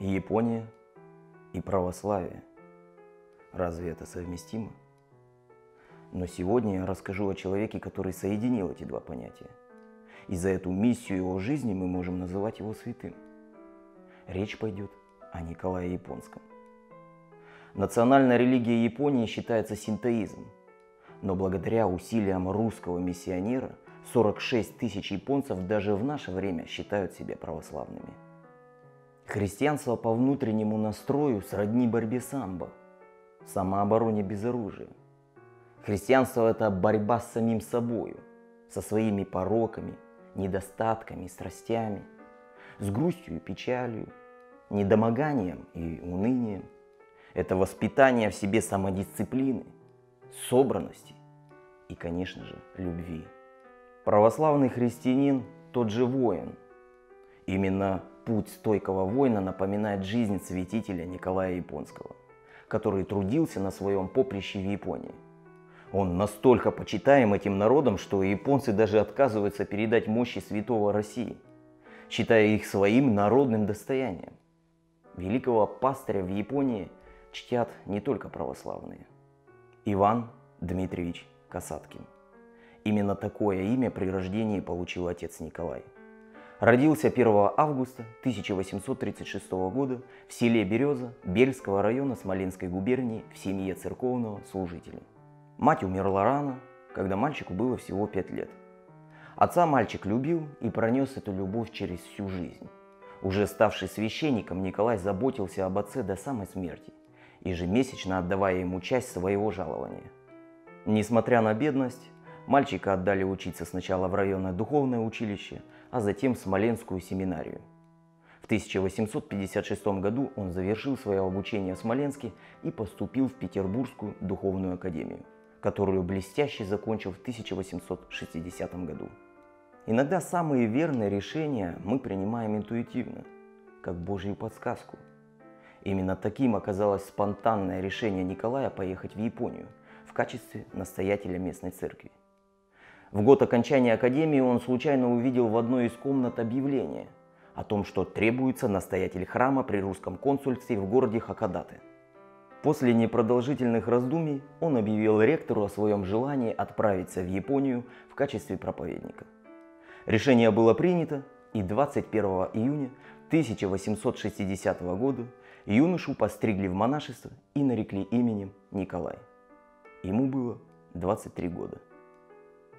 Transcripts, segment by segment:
Япония и православие. Разве это совместимо? Но сегодня я расскажу о человеке, который соединил эти два понятия. И за эту миссию его жизни мы можем называть его святым. Речь пойдет о Николае Японском. Национальная религия Японии считается синтоизм, но благодаря усилиям русского миссионера 46 тысяч японцев даже в наше время считают себя православными – Христианство по внутреннему настрою сродни борьбе самбо, самообороне без оружия. Христианство – это борьба с самим собою, со своими пороками, недостатками, страстями, с грустью и печалью, недомоганием и унынием. Это воспитание в себе самодисциплины, собранности и, конечно же, любви. Православный христианин – тот же воин. Именно Путь стойкого воина напоминает жизнь святителя Николая Японского, который трудился на своем поприще в Японии. Он настолько почитаем этим народом, что японцы даже отказываются передать мощи святого России, считая их своим народным достоянием. Великого пастыря в Японии чтят не только православные. Иван Дмитриевич Касаткин. Именно такое имя при рождении получил отец Николай – Родился 1 августа 1836 года в селе Береза Бельского района Смоленской губернии в семье церковного служителя. Мать умерла рано, когда мальчику было всего 5 лет. Отца мальчик любил и пронес эту любовь через всю жизнь. Уже ставший священником, Николай заботился об отце до самой смерти, ежемесячно отдавая ему часть своего жалования. Несмотря на бедность, мальчика отдали учиться сначала в районное духовное училище – а затем Смоленскую семинарию. В 1856 году он завершил свое обучение в Смоленске и поступил в Петербургскую духовную академию, которую блестяще закончил в 1860 году. Иногда самые верные решения мы принимаем интуитивно, как Божью подсказку. Именно таким оказалось спонтанное решение Николая поехать в Японию в качестве настоятеля местной церкви. В год окончания академии он случайно увидел в одной из комнат объявление о том, что требуется настоятель храма при русском консульстве в городе Хакодате. После непродолжительных раздумий он объявил ректору о своем желании отправиться в Японию в качестве проповедника. Решение было принято, и 21 июня 1860 года юношу постригли в монашество и нарекли именем Николай. Ему было 23 года.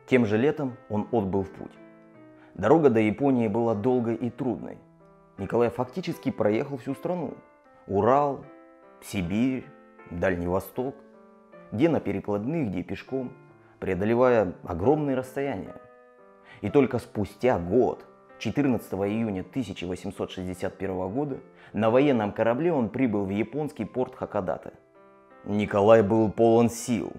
Тем же летом он отбыл в путь. Дорога до Японии была долгой и трудной. Николай фактически проехал всю страну. Урал, Сибирь, Дальний Восток, где на перекладных, где пешком, преодолевая огромные расстояния. И только спустя год, 14 июня 1861 года, на военном корабле он прибыл в японский порт Хакодате. Николай был полон сил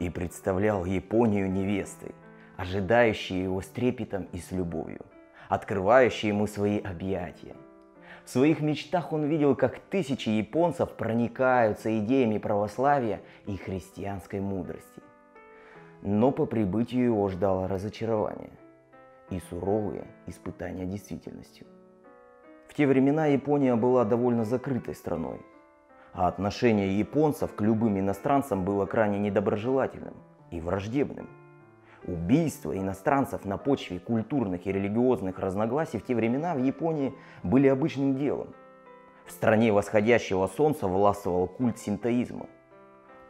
и представлял Японию невестой ожидающие его с трепетом и с любовью, открывающие ему свои объятия. В своих мечтах он видел, как тысячи японцев проникаются идеями православия и христианской мудрости. Но по прибытию его ждало разочарование и суровые испытания действительностью. В те времена Япония была довольно закрытой страной, а отношение японцев к любым иностранцам было крайне недоброжелательным и враждебным – Убийства иностранцев на почве культурных и религиозных разногласий в те времена в Японии были обычным делом. В стране восходящего солнца властвовал культ синтоизма.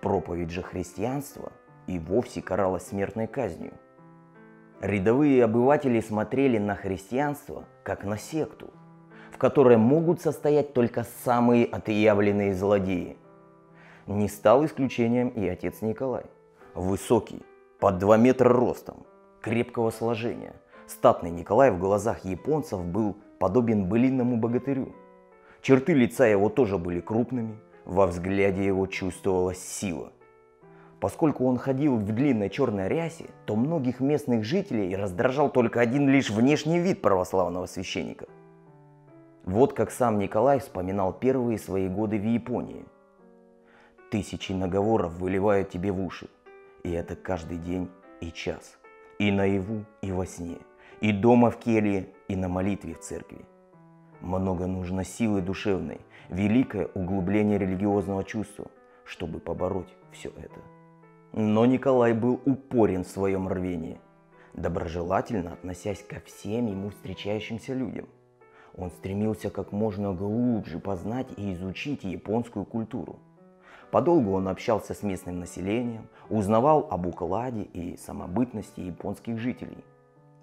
Проповедь же христианства и вовсе каралась смертной казнью. Рядовые обыватели смотрели на христианство как на секту, в которой могут состоять только самые отъявленные злодеи. Не стал исключением и отец Николай. Высокий, под 2 метра ростом, крепкого сложения. Статный Николай в глазах японцев был подобен былинному богатырю. Черты лица его тоже были крупными, во взгляде его чувствовалась сила. Поскольку он ходил в длинной черной рясе, то многих местных жителей раздражал только один лишь внешний вид православного священника. Вот как сам Николай вспоминал первые свои годы в Японии. Тысячи наговоров выливают тебе в уши, и это каждый день и час. И наяву, и во сне. И дома в келье, и на молитве в церкви. Много нужно силы душевной, великое углубление религиозного чувства, чтобы побороть все это. Но Николай был упорен в своем рвении, доброжелательно относясь ко всем ему встречающимся людям. Он стремился как можно глубже познать и изучить японскую культуру. Подолгу он общался с местным населением, узнавал об укладе и самобытности японских жителей.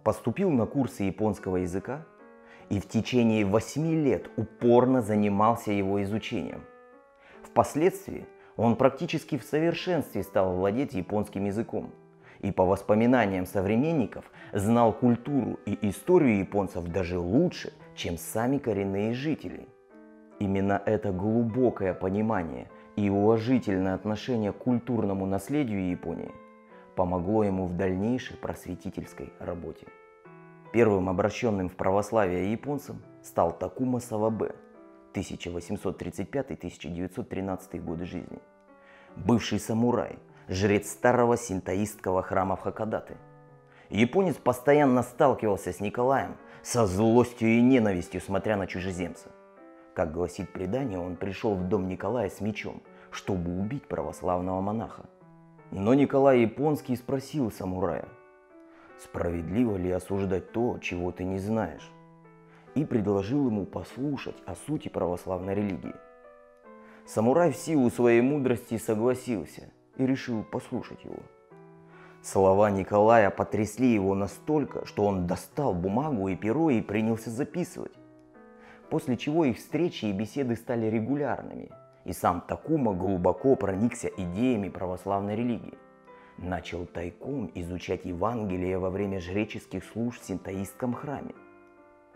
Поступил на курсы японского языка и в течение восьми лет упорно занимался его изучением. Впоследствии он практически в совершенстве стал владеть японским языком и по воспоминаниям современников знал культуру и историю японцев даже лучше, чем сами коренные жители. Именно это глубокое понимание и уважительное отношение к культурному наследию Японии помогло ему в дальнейшей просветительской работе. Первым обращенным в православие японцем стал Такума Савабе – 1835-1913 годы жизни. Бывший самурай, жрец старого синтоистского храма в Хакадаты. Японец постоянно сталкивался с Николаем со злостью и ненавистью, смотря на чужеземца. Как гласит предание, он пришел в дом Николая с мечом, чтобы убить православного монаха. Но Николай Японский спросил самурая, справедливо ли осуждать то, чего ты не знаешь? и предложил ему послушать о сути православной религии. Самурай в силу своей мудрости согласился и решил послушать его. Слова Николая потрясли его настолько, что он достал бумагу и перо и принялся записывать. После чего их встречи и беседы стали регулярными, и сам Такума глубоко проникся идеями православной религии. Начал тайком изучать Евангелие во время жреческих служб в синтоистском храме –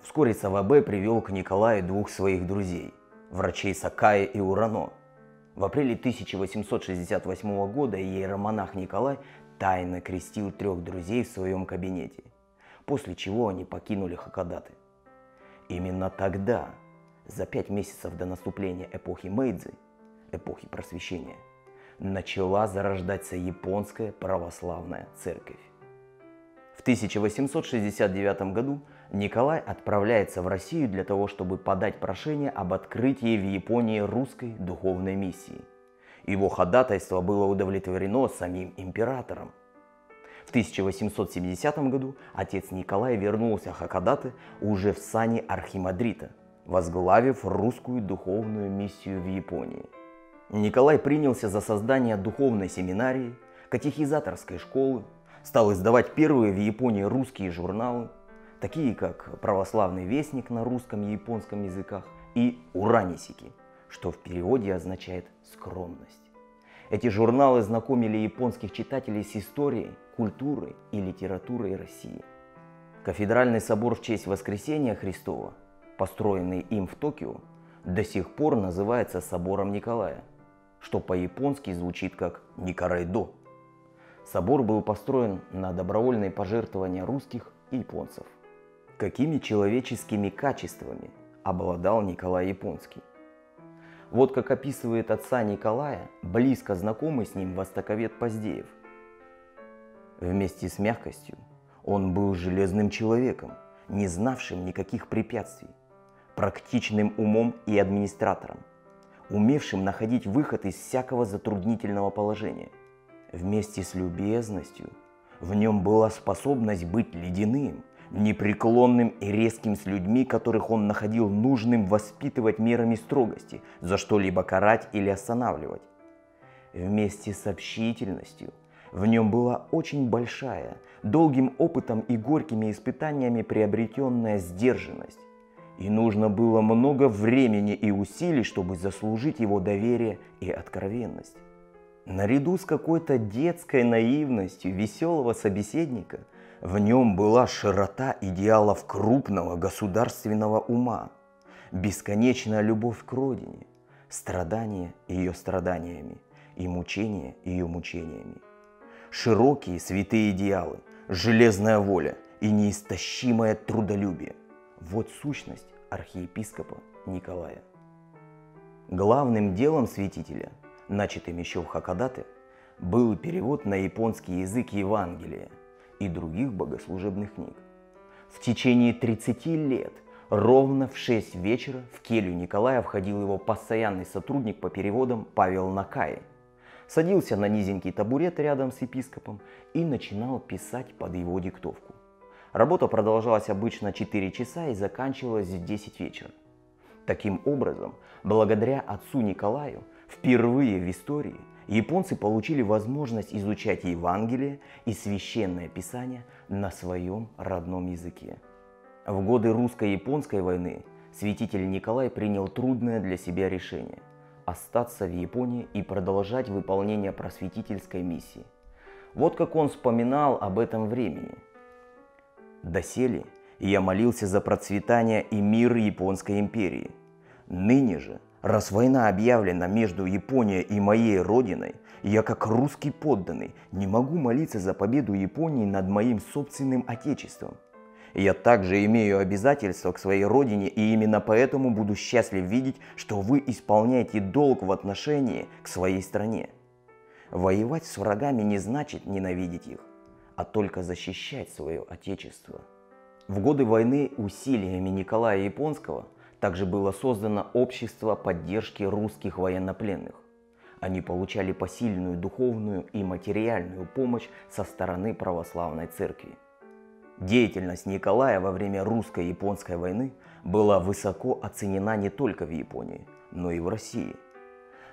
Вскоре Савабе привел к Николаю двух своих друзей, врачей Сакая и Урано. В апреле 1868 года иеромонах Николай тайно крестил трех друзей в своем кабинете, после чего они покинули Хакадаты. Именно тогда, за пять месяцев до наступления эпохи Мэйдзи, эпохи просвещения, начала зарождаться японская православная церковь. В 1869 году Николай отправляется в Россию для того, чтобы подать прошение об открытии в Японии русской духовной миссии. Его ходатайство было удовлетворено самим императором. В 1870 году отец Николай вернулся в Хакадаты уже в сане архимандрита, возглавив русскую духовную миссию в Японии. Николай принялся за создание духовной семинарии, катехизаторской школы, стал издавать первые в Японии русские журналы – такие как «Православный вестник» на русском и японском языках и «Уранисики», что в переводе означает «скромность». Эти журналы знакомили японских читателей с историей, культурой и литературой России. Кафедральный собор в честь Воскресения Христова, построенный им в Токио, до сих пор называется Собором Николая, что по-японски звучит как Никарайдо. Собор был построен на добровольные пожертвования русских и японцев – какими человеческими качествами обладал Николай Японский. Вот как описывает отца Николая, близко знакомый с ним востоковед Поздеев. Вместе с мягкостью он был железным человеком, не знавшим никаких препятствий, практичным умом и администратором, умевшим находить выход из всякого затруднительного положения. Вместе с любезностью в нем была способность быть ледяным – непреклонным и резким с людьми, которых он находил нужным воспитывать мерами строгости, за что-либо карать или останавливать. Вместе с общительностью в нем была очень большая, долгим опытом и горькими испытаниями приобретенная сдержанность. И нужно было много времени и усилий, чтобы заслужить его доверие и откровенность. Наряду с какой-то детской наивностью веселого собеседника – в нем была широта идеалов крупного государственного ума, бесконечная любовь к родине, страдание ее страданиями и мучение ее мучениями. Широкие святые идеалы, железная воля и неистощимое трудолюбие – вот сущность архиепископа Николая. Главным делом святителя, начатым еще в Хакадате, был перевод на японский язык Евангелия – и других богослужебных книг. В течение 30 лет Ровно в 6 вечера в келью Николая входил его постоянный сотрудник по переводам Павел Накай. Садился на низенький табурет рядом с епископом и начинал писать под его диктовку. Работа продолжалась обычно 4 часа и заканчивалась в 10 вечера. Таким образом, благодаря отцу Николаю, впервые в истории японцы получили возможность изучать Евангелие и священное писание на своем родном языке. В годы русско-японской войны святитель Николай принял трудное для себя решение – остаться в Японии и продолжать выполнение просветительской миссии. Вот как он вспоминал об этом времени. «Доселе я молился за процветание и мир Японской империи. Ныне же, раз война объявлена между Японией и моей родиной, я как русский подданный не могу молиться за победу Японии над моим собственным отечеством. Я также имею обязательства к своей родине и именно поэтому буду счастлив видеть, что вы исполняете долг в отношении к своей стране. Воевать с врагами не значит ненавидеть их, а только защищать свое отечество. В годы войны усилиями Николая Японского также было создано общество поддержки русских военнопленных. Они получали посильную духовную и материальную помощь со стороны православной церкви. Деятельность Николая во время русско-японской войны была высоко оценена не только в Японии, но и в России.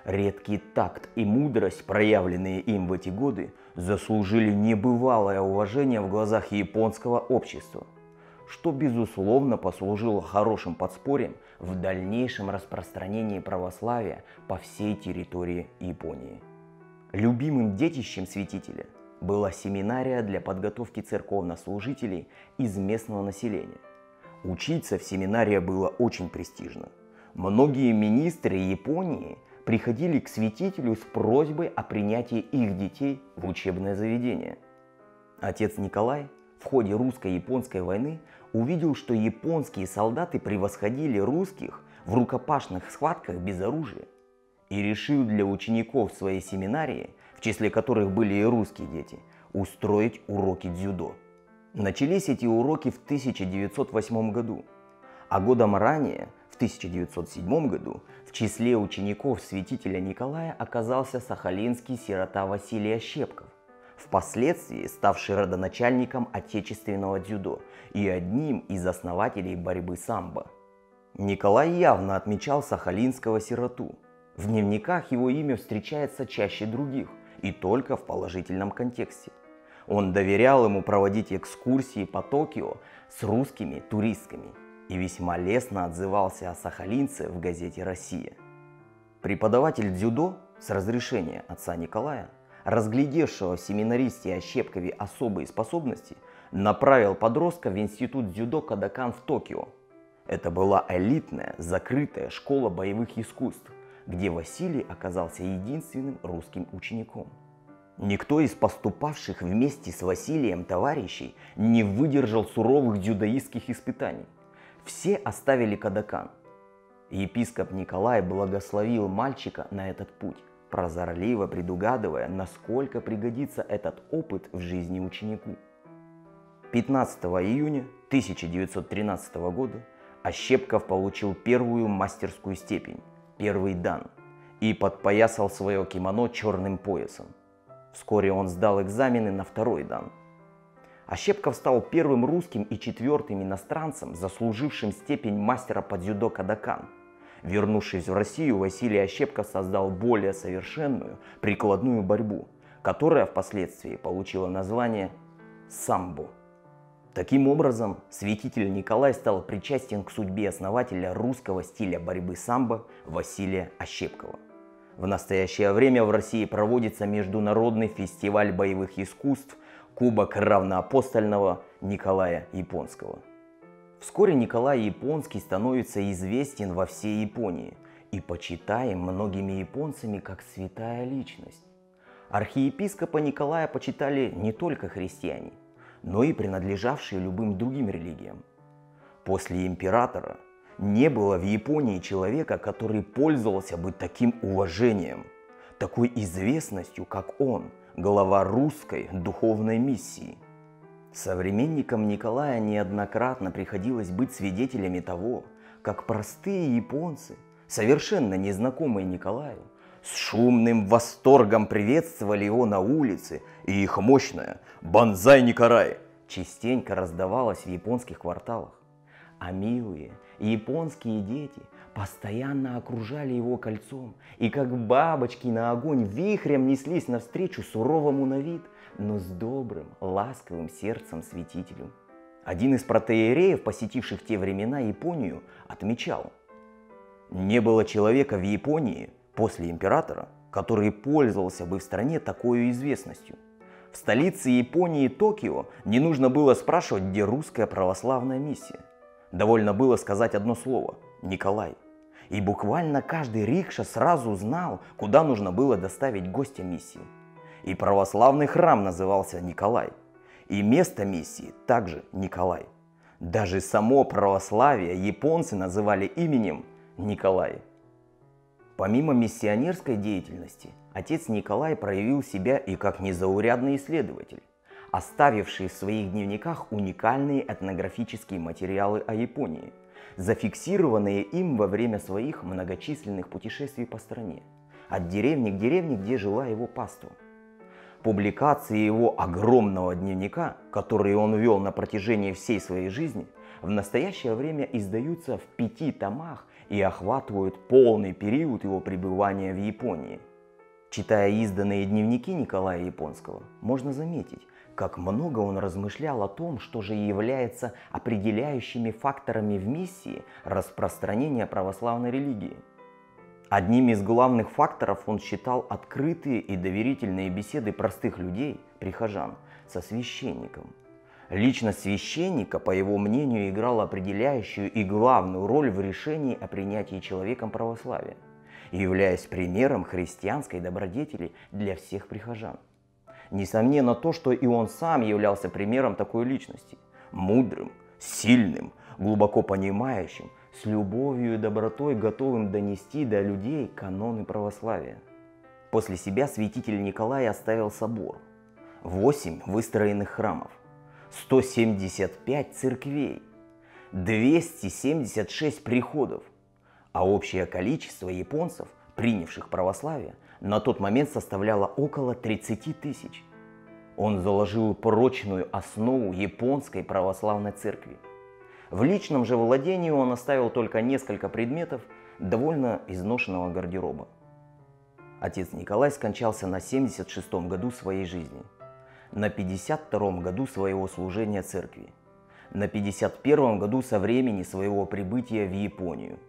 Редкий такт и мудрость, проявленные им в эти годы, заслужили небывалое уважение в глазах японского общества, что безусловно послужило хорошим подспорьем в дальнейшем распространении православия по всей территории Японии. Любимым детищем святителя – была семинария для подготовки церковнослужителей из местного населения. Учиться в семинарии было очень престижно. Многие министры Японии приходили к святителю с просьбой о принятии их детей в учебное заведение. Отец Николай в ходе русско-японской войны увидел, что японские солдаты превосходили русских в рукопашных схватках без оружия и решил для учеников своей семинарии в числе которых были и русские дети, устроить уроки дзюдо. Начались эти уроки в 1908 году, а годом ранее, в 1907 году, в числе учеников святителя Николая оказался сахалинский сирота Василий Ощепков, впоследствии ставший родоначальником отечественного дзюдо и одним из основателей борьбы самбо. Николай явно отмечал сахалинского сироту. В дневниках его имя встречается чаще других, и только в положительном контексте. Он доверял ему проводить экскурсии по Токио с русскими туристками и весьма лестно отзывался о сахалинце в газете «Россия». Преподаватель дзюдо с разрешения отца Николая, разглядевшего в семинаристе Ощепкове особые способности, направил подростка в институт дзюдо Кадакан в Токио. Это была элитная, закрытая школа боевых искусств, где Василий оказался единственным русским учеником. Никто из поступавших вместе с Василием товарищей не выдержал суровых дзюдоистских испытаний. Все оставили Кадакан. Епископ Николай благословил мальчика на этот путь, прозорливо предугадывая, насколько пригодится этот опыт в жизни ученику. 15 июня 1913 года Ощепков получил первую мастерскую степень первый дан и подпоясал свое кимоно черным поясом. Вскоре он сдал экзамены на второй дан. Ощепков стал первым русским и четвертым иностранцем, заслужившим степень мастера по дзюдо Кадакан. Вернувшись в Россию, Василий Ощепков создал более совершенную прикладную борьбу, которая впоследствии получила название самбо. Таким образом, святитель Николай стал причастен к судьбе основателя русского стиля борьбы самбо Василия Ощепкова. В настоящее время в России проводится Международный фестиваль боевых искусств Кубок равноапостольного Николая Японского. Вскоре Николай Японский становится известен во всей Японии и почитаем многими японцами как святая личность. Архиепископа Николая почитали не только христиане, но и принадлежавшие любым другим религиям. После императора не было в Японии человека, который пользовался бы таким уважением, такой известностью, как он, глава русской духовной миссии. Современникам Николая неоднократно приходилось быть свидетелями того, как простые японцы, совершенно незнакомые Николаю, с шумным восторгом приветствовали его на улице, и их мощная «Бонзай Николай» частенько раздавалась в японских кварталах. А милые японские дети постоянно окружали его кольцом и как бабочки на огонь вихрем неслись навстречу суровому на вид, но с добрым, ласковым сердцем святителю. Один из протеереев, посетивших те времена Японию, отмечал, «Не было человека в Японии после императора, который пользовался бы в стране такой известностью. В столице Японии Токио не нужно было спрашивать, где русская православная миссия. Довольно было сказать одно слово – Николай – и буквально каждый рикша сразу знал, куда нужно было доставить гостя миссии. И православный храм назывался Николай. И место миссии также Николай. Даже само православие японцы называли именем Николай. Помимо миссионерской деятельности, отец Николай проявил себя и как незаурядный исследователь, оставивший в своих дневниках уникальные этнографические материалы о Японии – зафиксированные им во время своих многочисленных путешествий по стране, от деревни к деревне, где жила его паства. Публикации его огромного дневника, который он вел на протяжении всей своей жизни, в настоящее время издаются в пяти томах и охватывают полный период его пребывания в Японии. Читая изданные дневники Николая Японского, можно заметить, как много он размышлял о том, что же является определяющими факторами в миссии распространения православной религии. Одним из главных факторов он считал открытые и доверительные беседы простых людей, прихожан, со священником. Личность священника, по его мнению, играла определяющую и главную роль в решении о принятии человеком православия, являясь примером христианской добродетели для всех прихожан. Несомненно то, что и он сам являлся примером такой личности. Мудрым, сильным, глубоко понимающим, с любовью и добротой готовым донести до людей каноны православия. После себя святитель Николай оставил собор, 8 выстроенных храмов, 175 церквей, 276 приходов, а общее количество японцев, принявших православие, на тот момент составляло около 30 тысяч. Он заложил прочную основу японской православной церкви. В личном же владении он оставил только несколько предметов довольно изношенного гардероба. Отец Николай скончался на 76-м году своей жизни, на 52-м году своего служения церкви, на 51-м году со времени своего прибытия в Японию.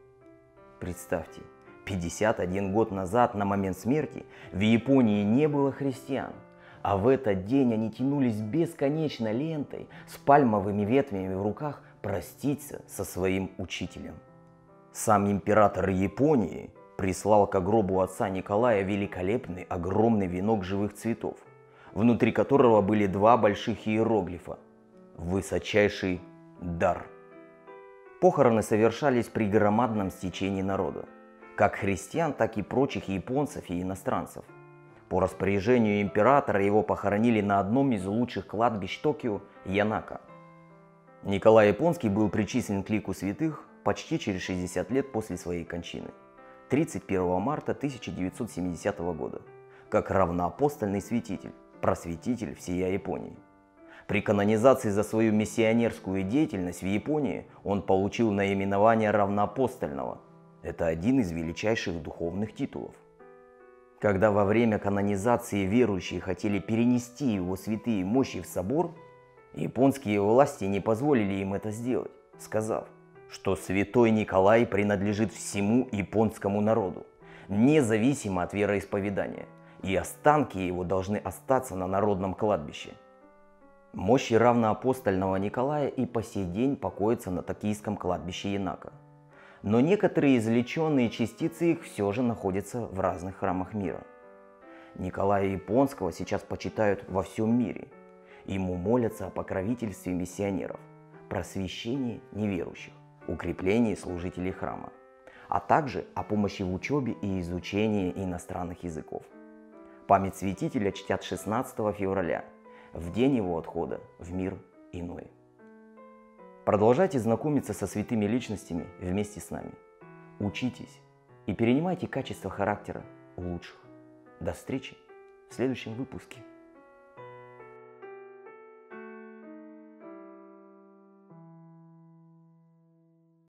Представьте, 51 год назад, на момент смерти, в Японии не было христиан, а в этот день они тянулись бесконечно лентой с пальмовыми ветвями в руках проститься со своим учителем. Сам император Японии прислал к гробу отца Николая великолепный огромный венок живых цветов, внутри которого были два больших иероглифа «Высочайший дар». Похороны совершались при громадном стечении народа – как христиан, так и прочих японцев и иностранцев. По распоряжению императора его похоронили на одном из лучших кладбищ Токио – Янака. Николай Японский был причислен к лику святых почти через 60 лет после своей кончины, 31 марта 1970 года, как равноапостольный святитель, просветитель всея Японии. При канонизации за свою миссионерскую деятельность в Японии он получил наименование равноапостольного – это один из величайших духовных титулов. Когда во время канонизации верующие хотели перенести его святые мощи в собор, японские власти не позволили им это сделать, сказав, что святой Николай принадлежит всему японскому народу, независимо от вероисповедания, и останки его должны остаться на народном кладбище. Мощи равноапостольного Николая и по сей день покоятся на токийском кладбище Янака – но некоторые извлеченные частицы их все же находятся в разных храмах мира. Николая Японского сейчас почитают во всем мире. Ему молятся о покровительстве миссионеров, просвещении неверующих, укреплении служителей храма, а также о помощи в учебе и изучении иностранных языков. Память святителя чтят 16 февраля, в день его отхода в мир иной. Продолжайте знакомиться со святыми личностями вместе с нами. Учитесь и перенимайте качество характера у лучших. До встречи в следующем выпуске.